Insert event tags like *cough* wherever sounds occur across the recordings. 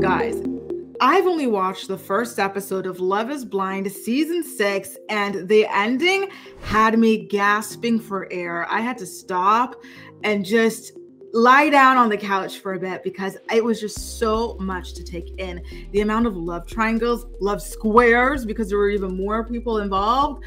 Guys, I've only watched the first episode of Love is Blind season six, and the ending had me gasping for air. I had to stop and just lie down on the couch for a bit because it was just so much to take in. The amount of love triangles, love squares, because there were even more people involved.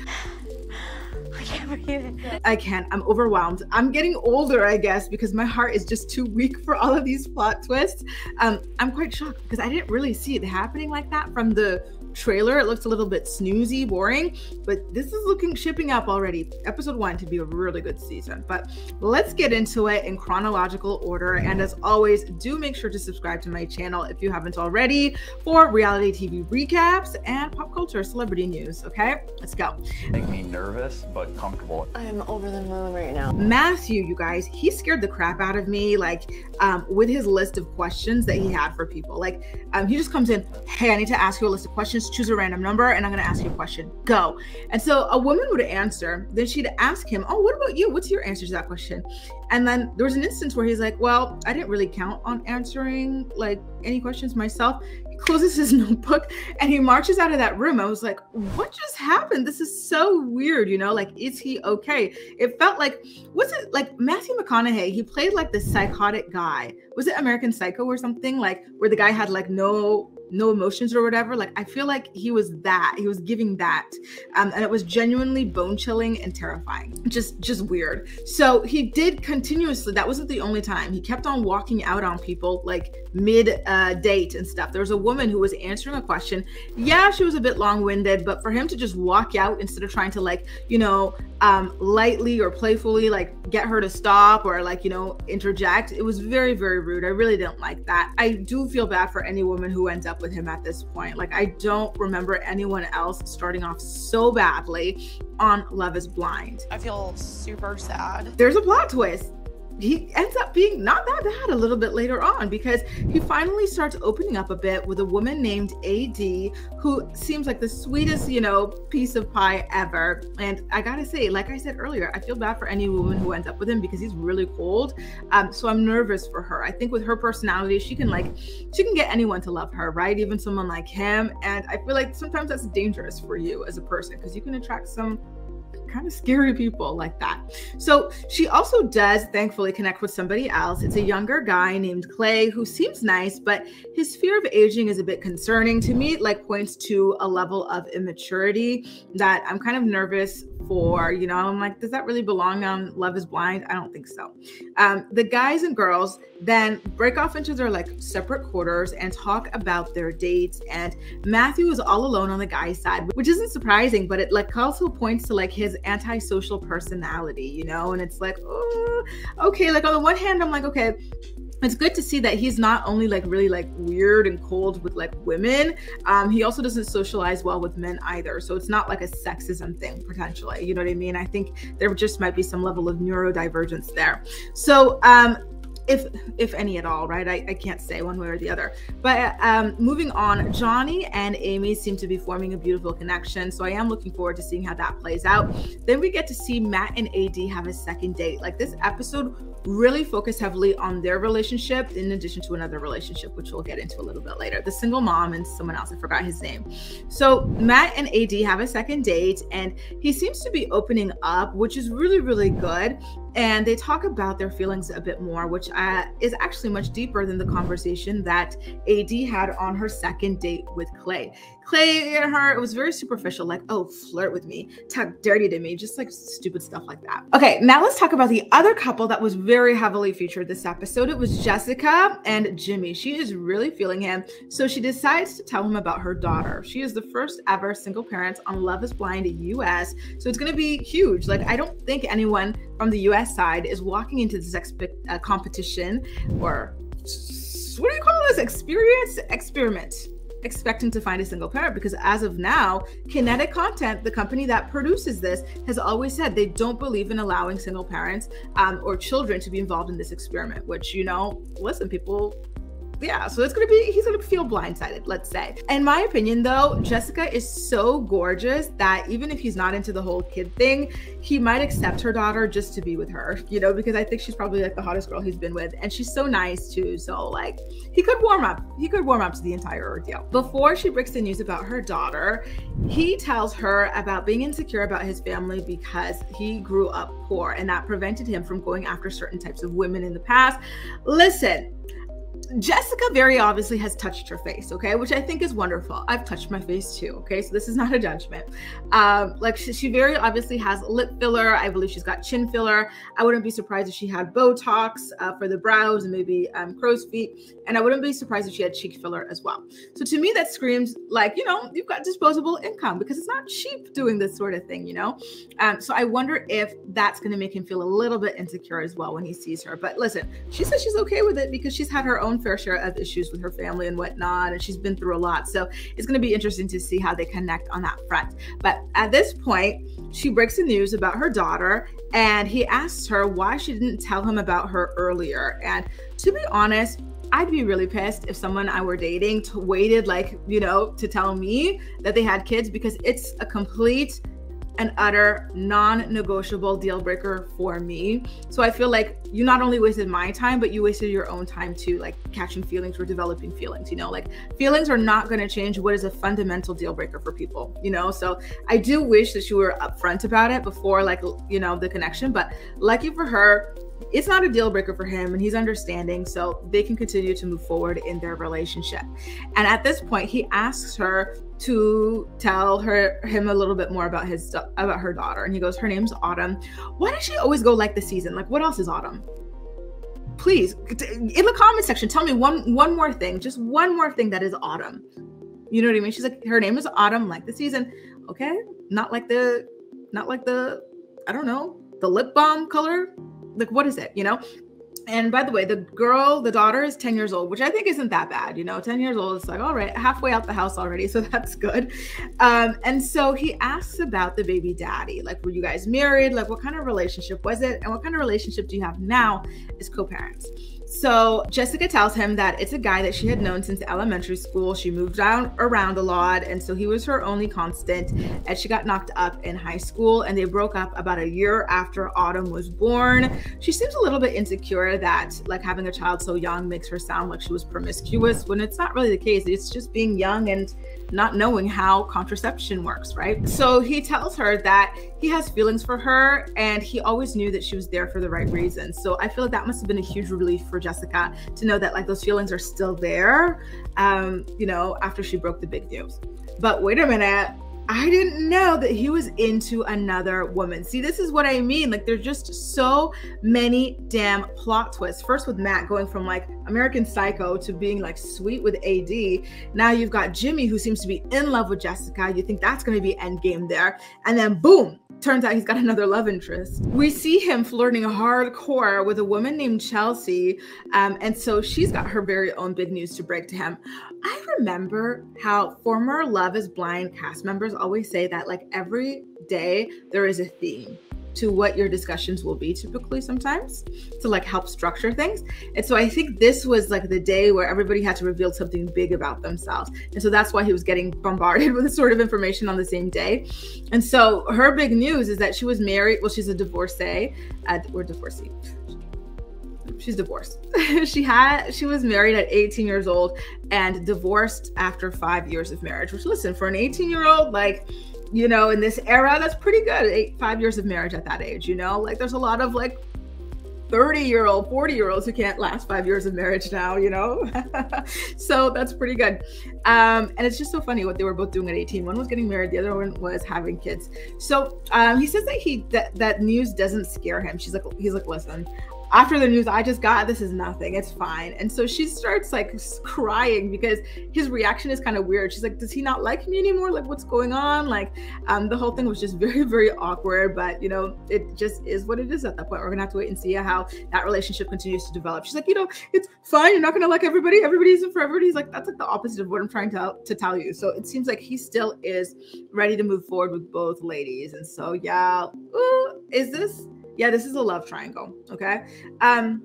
I can't. I'm overwhelmed. I'm getting older, I guess, because my heart is just too weak for all of these plot twists. Um, I'm quite shocked because I didn't really see it happening like that from the trailer. It looks a little bit snoozy, boring, but this is looking shipping up already. Episode one to be a really good season. But let's get into it in chronological order. And as always, do make sure to subscribe to my channel if you haven't already for reality TV recaps and pop culture celebrity news. Okay, let's go. Make me nervous but comfortable. I'm over the moon right now. Matthew, you guys, he scared the crap out of me, like um, with his list of questions that he had for people. Like, um, he just comes in, hey, I need to ask you a list of questions. Choose a random number, and I'm going to ask you a question. Go. And so a woman would answer. Then she'd ask him, oh, what about you? What's your answer to that question? And then there was an instance where he's like, well, I didn't really count on answering like any questions myself. Closes his *laughs* notebook and he marches out of that room. I was like, what just happened? This is so weird, you know? Like, is he okay? It felt like, was it like Matthew McConaughey? He played like the psychotic guy. Was it American Psycho or something? Like, where the guy had like no no emotions or whatever like i feel like he was that he was giving that um, and it was genuinely bone chilling and terrifying just just weird so he did continuously that wasn't the only time he kept on walking out on people like mid uh, date and stuff there was a woman who was answering a question. Yeah she was a bit long-winded but for him to just walk out instead of trying to like you know um, lightly or playfully like get her to stop or like you know interject it was very very rude. I really didn't like that. I do feel bad for any woman who ends up with him at this point. Like i don't remember anyone else starting off so badly on love is blind. I feel super sad. there's a plot twist he ends up being not that bad a little bit later on because he finally starts opening up a bit with a woman named AD who seems like the sweetest, you know, piece of pie ever. And I gotta say, like I said earlier, I feel bad for any woman who ends up with him because he's really cold. Um, so I'm nervous for her. I think with her personality, she can like she can get anyone to love her, right? Even someone like him. And I feel like sometimes that's dangerous for you as a person because you can attract some kind of scary people like that. So she also does thankfully connect with somebody else. It's a younger guy named Clay who seems nice, but his fear of aging is a bit concerning to me. Like points to a level of immaturity that I'm kind of nervous for. You know, I'm like, does that really belong on Love is Blind? I don't think so. Um, the guys and girls then break off into their like separate quarters and talk about their dates. And Matthew is all alone on the guy's side, which isn't surprising, but it like also points to like his antisocial personality, you know? And it's like, oh, okay. Like on the one hand, I'm like, okay, it's good to see that he's not only like really like weird and cold with like women um he also doesn't socialize well with men either so it's not like a sexism thing potentially you know what i mean i think there just might be some level of neurodivergence there so um if if any at all right? I, I can't say one way or the other. But um moving on johnny and amy seem to be forming a beautiful connection. So i am looking forward to seeing how that plays out. Then we get to see matt and ad have a second date. Like this episode really focused heavily on their relationship in addition to another relationship which we'll get into a little bit later. The single mom and someone else. I forgot his name. So matt and ad have a second date and he seems to be opening up which is really really good and they talk about their feelings a bit more, which uh, is actually much deeper than the conversation that AD had on her second date with Clay. Clay and her, it was very superficial, like, oh, flirt with me, talk dirty to me, just like stupid stuff like that. Okay, now let's talk about the other couple that was very heavily featured this episode. It was Jessica and Jimmy. She is really feeling him, so she decides to tell him about her daughter. She is the first ever single parent on Love is Blind US, so it's gonna be huge. Like, I don't think anyone from the US side is walking into this expe- uh, competition or what do you call this experience? Experiment. Expecting to find a single parent because as of now kinetic content the company that produces this has always said they don't believe in allowing single parents um, or children to be involved in this experiment which you know listen people yeah, so it's gonna be he's gonna feel blindsided, let's say. In my opinion, though, Jessica is so gorgeous that even if he's not into the whole kid thing, he might accept her daughter just to be with her, you know, because I think she's probably like the hottest girl he's been with, and she's so nice too. So like he could warm up, he could warm up to the entire ordeal. Before she breaks the news about her daughter, he tells her about being insecure about his family because he grew up poor and that prevented him from going after certain types of women in the past. Listen, Jessica very obviously has touched her face, okay, which I think is wonderful. I've touched my face too, okay, so this is not a judgment. Um, like she, she, very obviously has lip filler. I believe she's got chin filler. I wouldn't be surprised if she had Botox uh, for the brows and maybe um, crow's feet, and I wouldn't be surprised if she had cheek filler as well. So to me, that screams like you know you've got disposable income because it's not cheap doing this sort of thing, you know. Um, so I wonder if that's going to make him feel a little bit insecure as well when he sees her. But listen, she says she's okay with it because she's had her own fair share of issues with her family and whatnot, and she's been through a lot. So it's going to be interesting to see how they connect on that front. But at this point, she breaks the news about her daughter, and he asks her why she didn't tell him about her earlier. And to be honest, I'd be really pissed if someone I were dating waited, like, you know, to tell me that they had kids because it's a complete an utter non-negotiable deal breaker for me. So I feel like you not only wasted my time, but you wasted your own time too, like catching feelings or developing feelings. You know, like feelings are not going to change what is a fundamental deal breaker for people. You know, so I do wish that you were upfront about it before, like you know, the connection. But lucky for her, it's not a deal breaker for him and he's understanding so they can continue to move forward in their relationship and at this point he asks her to tell her him a little bit more about his about her daughter. And he goes her name's autumn. Why does she always go like the season? Like what else is autumn? Please in the comment section tell me one one more thing just one more thing that is autumn. You know what i mean? She's like her name is autumn like the season. Okay not like the not like the i don't know the lip balm color? Like what is it you know and by the way, the girl, the daughter is 10 years old, which I think isn't that bad. You know, 10 years old, it's like, all right, halfway out the house already. *laughs* So that's good. Um, and so he asks about the baby daddy. Like, were you guys married? Like, what kind of relationship was it? And what kind of relationship do you have now as co parents? So Jessica tells him that it's a guy that she had known since elementary school. She moved down around a lot, and so he was her only constant. And she got knocked up in high school, and they broke up about a year after Autumn was born. She seems a little bit insecure that like having a child so young makes her sound like she was promiscuous when it's not really the case. It's just being young and not knowing how contraception works, right? So he tells her that he has feelings for her and he always knew that she was there for the right reasons. So I feel like that must have been a huge relief for Jessica to know that like those feelings are still there, um, you know, after she broke the big news. But wait a minute, I didn't know that he was into another woman. See, this is what I mean. Like, there's just so many damn plot twists. First, with Matt going from like American Psycho to being like sweet with AD. Now you've got Jimmy, who seems to be in love with Jessica. You think that's going to be endgame there. And then, boom, turns out he's got another love interest. We see him flirting hardcore with a woman named Chelsea. Um, and so she's got her very own big news to break to him. I remember how former Love is Blind cast members always say that, like, every day there is a theme to what your discussions will be typically sometimes to like help structure things. And so I think this was like the day where everybody had to reveal something big about themselves. And so that's why he was getting bombarded *laughs* with this sort of information on the same day. And so her big news is that she was married. Well, she's a divorcee, uh, or divorcee she's divorced. *laughs* she had she was married at 18 years old and divorced after 5 years of marriage. Which listen, for an 18 year old like you know, in this era, that's pretty good. Eight, five years of marriage at that age, you know, like there's a lot of like 30 year old, 40 year olds who can't last five years of marriage now, you know? *laughs* so that's pretty good. Um, and it's just so funny what they were both doing at 18. One was getting married, the other one was having kids. So um, he says that he that, that news doesn't scare him. She's like, he's like, listen, after the news I just got, this is nothing. It's fine. And so she starts like crying because his reaction is kind of weird. She's like, does he not like me anymore? Like, what's going on? Like, um, the whole thing was just *laughs* very, very awkward. But, you know, it just is what it is at that point. We're going to have to wait and see how that relationship continues to develop. She's like, you know, it's fine. You're not going to like everybody. Everybody's for everybody. He's like, that's like the opposite of what I'm trying to, to tell you. So it seems like he still is ready to move forward with both ladies. And so, yeah, Ooh, is this yeah, this is a love triangle. Okay. Um,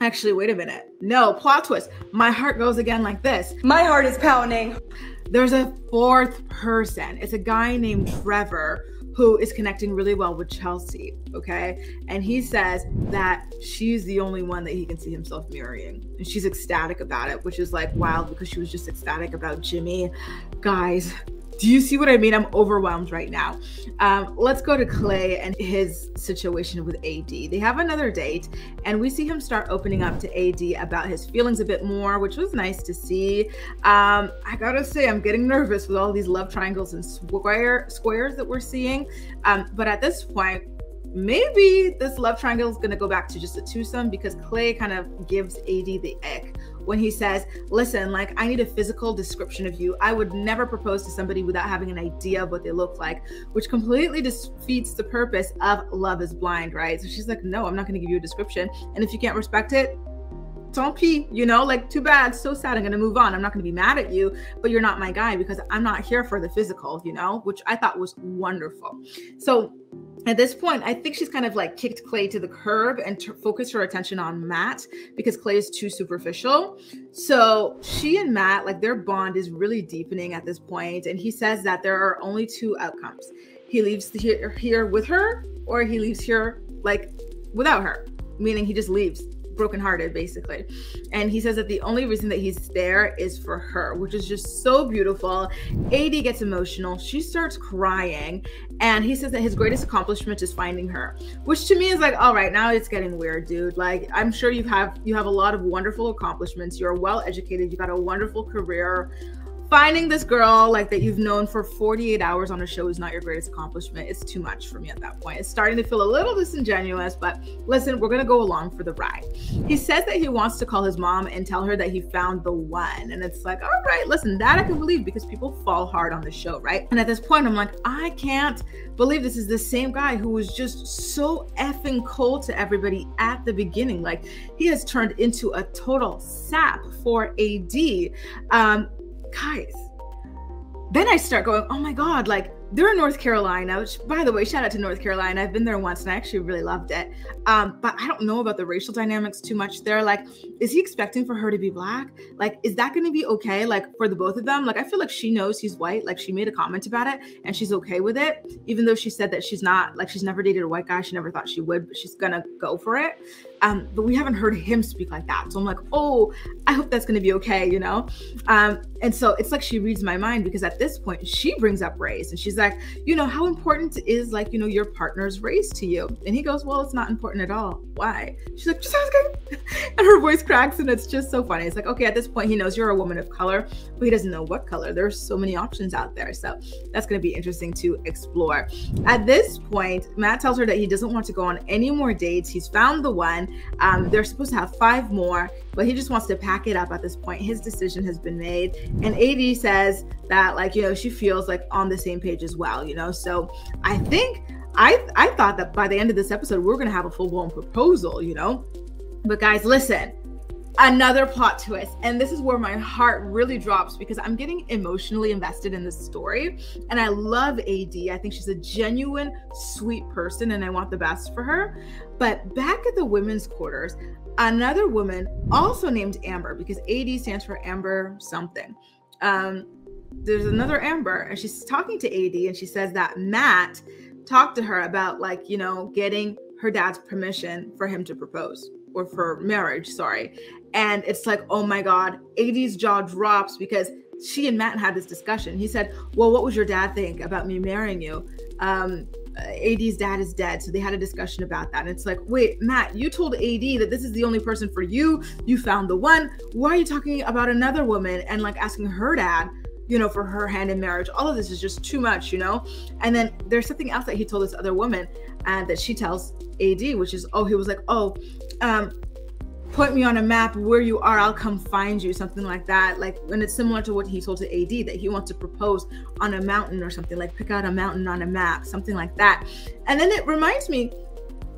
Actually, wait a minute. No, plot twist. My heart goes again like this. My heart is pounding. There's a fourth person. It's a guy named Trevor who is connecting really well with Chelsea. Okay. And he says that she's the only one that he can see himself marrying. And she's ecstatic about it, which is like wild because she was just ecstatic about Jimmy. Guys, do you see what I mean? I'm overwhelmed right now. Um, let's go to Clay and his situation with AD. They have another date, and we see him start opening up to AD about his feelings a bit more, which was nice to see. Um, I gotta say, I'm getting nervous with all these love triangles and square squares that we're seeing. Um, but at this point, maybe this love triangle is going to go back to just a twosome because Clay kind of gives AD the ick when he says, Listen, like, I need a physical description of you. I would never propose to somebody without having an idea of what they look like, which completely defeats the purpose of love is blind, right? So she's like, No, I'm not going to give you a description. And if you can't respect it, don't pee, you know, like too bad, so sad. I'm gonna move on. I'm not gonna be mad at you, but you're not my guy because I'm not here for the physical, you know, which I thought was wonderful. So at this point, I think she's kind of like kicked Clay to the curb and t- focused her attention on Matt because Clay is too superficial. So she and Matt, like their bond is really deepening at this point, and he says that there are only two outcomes: he leaves here here with her, or he leaves here like without her, meaning he just leaves brokenhearted basically. And he says that the only reason that he's there is for her which is just so beautiful. Ad gets emotional. She starts crying. And he says that his greatest accomplishment is finding her which to me is like all right now it's getting weird dude. Like i'm sure you have you have a lot of wonderful accomplishments. You're well educated. You got a wonderful career finding this girl like that you've known for 48 hours on a show is not your greatest accomplishment. It's too much for me at that point. It's starting to feel a little disingenuous, but listen, we're going to go along for the ride. He says that he wants to call his mom and tell her that he found the one. And it's like, all right, listen, that I can believe because people fall hard on the show, right? And at this point, I'm like, I can't believe this is the same guy who was just so effing cold to everybody at the beginning. Like, he has turned into a total sap for AD. Um, guys, then I start going, oh my God, like they're in North Carolina, which by the way, shout out to North Carolina. I've been there once and I actually really loved it. Um, but I don't know about the racial dynamics too much there. Like, is he expecting for her to be black? Like, is that gonna be okay? Like for the both of them? Like, I feel like she knows he's white. Like she made a comment about it and she's okay with it, even though she said that she's not like she's never dated a white guy. She never thought she would, but she's gonna go for it. Um, but we haven't heard him speak like that. So I'm like, oh, I hope that's gonna be okay, you know? Um, and so it's like she reads my mind because at this point she brings up race and she's like, you know, how important is like, you know, your partner's race to you? And he goes, Well, it's not important at all. Why? She's like, just asking. *laughs* and her voice cracks and it's just so funny. It's like, okay, at this point, he knows you're a woman of color, but he doesn't know what color. There's so many options out there. So that's gonna be interesting to explore. At this point, Matt tells her that he doesn't want to go on any more dates. He's found the one. Um, they're supposed to have five more, but he just wants to pack it up at this point. His decision has been made. And AD says that, like, you know, she feels like on the same page as well, you know. So I think I I thought that by the end of this episode, we are gonna have a full-blown proposal, you know. But guys, listen, another plot twist. And this is where my heart really drops because I'm getting emotionally invested in this story. And I love AD. I think she's a genuine, sweet person, and I want the best for her. But back at the women's quarters, another woman, also named Amber, because AD stands for Amber something. Um, there's another Amber, and she's talking to AD, and she says that Matt talked to her about, like, you know, getting her dad's permission for him to propose or for marriage, sorry. And it's like, oh my God, AD's jaw drops because she and Matt had this discussion. He said, Well, what would your dad think about me marrying you? Um, AD's dad is dead. So they had a discussion about that. And it's like, wait, Matt, you told AD that this is the only person for you. You found the one. Why are you talking about another woman and like asking her dad, you know, for her hand in marriage? All of this is just too much, you know? And then there's something else that he told this other woman and that she tells AD, which is, oh, he was like, oh, um, put me on a map where you are i'll come find you something like that. Like and it's similar to what he told to ad that he wants to propose on a mountain or something like pick out a mountain on a map something like that. And then it reminds me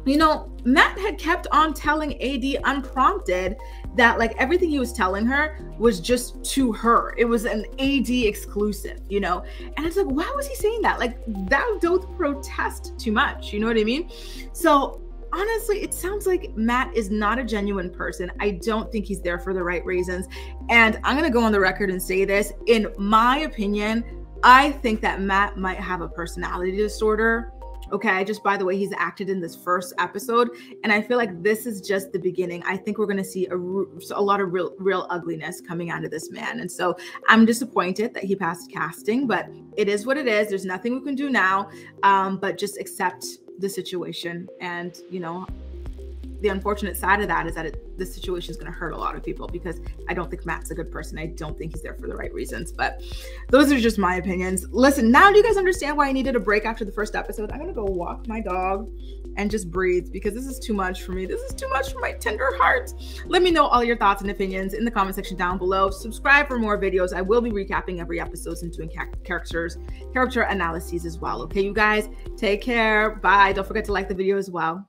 you know matt had kept on telling ad unprompted that like everything he was telling her was just to her. It was an ad exclusive you know? And it's like why was he saying that? Like thou doth protest too much you know what i mean? So honestly, it sounds like Matt is not a genuine person. I don't think he's there for the right reasons. And I'm going to go on the record and say this. In my opinion, I think that Matt might have a personality disorder. Okay, just by the way he's acted in this first episode, and I feel like this is just the beginning. I think we're going to see a, a lot of real, real ugliness coming out of this man, and so I'm disappointed that he passed casting, but it is what it is. There's nothing we can do now, um, but just accept the situation and you know the unfortunate side of that is that it, situation is going to hurt a lot of people because I don't think Matt's a good person. I don't think he's there for the right reasons. But those are just my opinions. Listen, now do you guys understand why I needed a break after the first episode? I'm going to go walk my dog and just breathe because this is too much for me. This is too much for my tender heart. Let me know all your thoughts and opinions in the comment section down below. Subscribe for more videos. I will be recapping every episode and doing characters, character analyses as well. Okay, you guys, take care. Bye. Don't forget to like the video as well.